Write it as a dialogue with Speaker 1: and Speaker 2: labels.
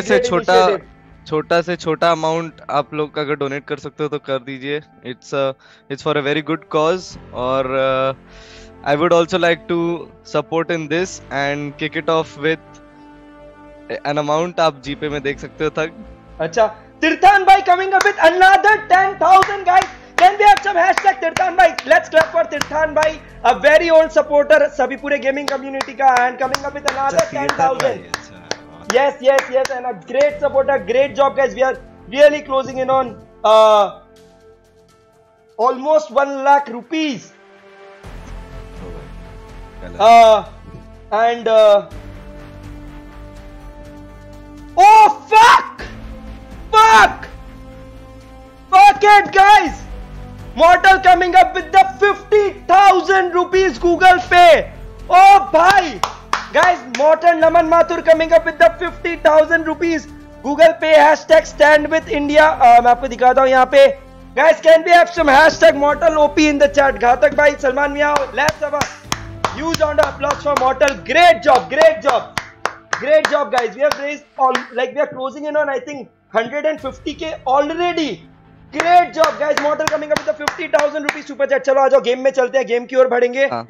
Speaker 1: से छोटा छोटा से छोटा अमाउंट आप लोग अगर डोनेट कर सकते हो तो कर दीजिए it's it's for a very good cause और I would also like to support in this and kick it off with an amount आप जीपे में देख सकते हो तक
Speaker 2: अच्छा तीर्थान भाई coming up with another 10000 guys Can we have some hashtag Tirthan bhai? Let's clap for Tirthan bhai, a very old supporter सभी पूरे gaming community का and coming up with another 10,000. Yes, yes, yes, and a great supporter, great job, guys. We are really closing in on uh, almost one lakh rupees. Uh, and uh, oh fuck, fuck, fuck it, guys. Mortal coming up with the fifty thousand rupees Google Pay. Oh, bhai. Guys, Morton Naman Mathur coming up with the 50,000 rupees Google Pay hashtag stand with India. Uh, मैं आपको दिखाता हूँ यहाँ पे. Guys, can we have some hashtag Mortal OP in the chat? घातक भाई, सलमान मियाँ, let's have a huge round of applause for Mortal. Great job, great job, great job, guys. We have raised all like we are closing in on I think 150k already. Great job, guys. Mortal coming up with the 50,000 rupees super chat. चलो आ जाओ game में चलते हैं game की ओर बढ़ेंगे
Speaker 1: हाँ।